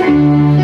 you